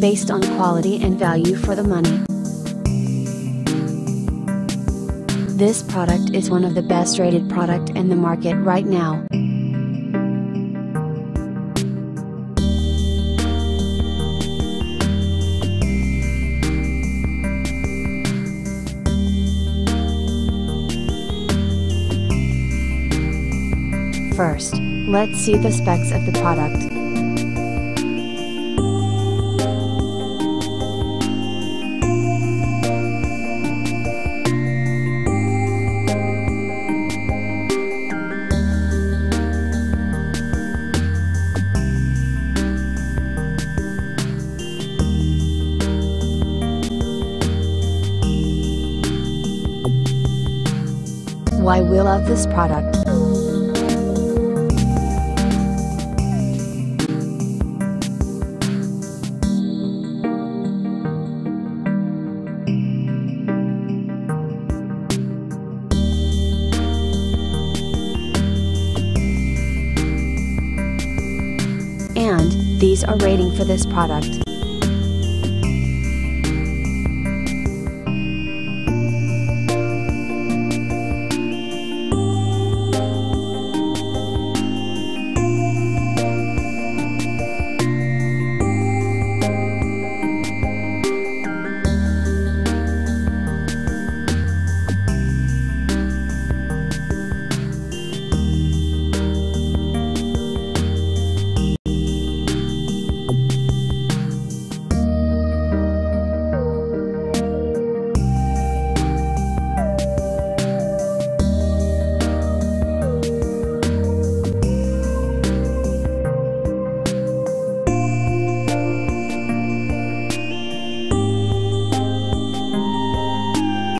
based on quality and value for the money. This product is one of the best rated product in the market right now. First, let's see the specs of the product. Why we love this product. And, these are rating for this product.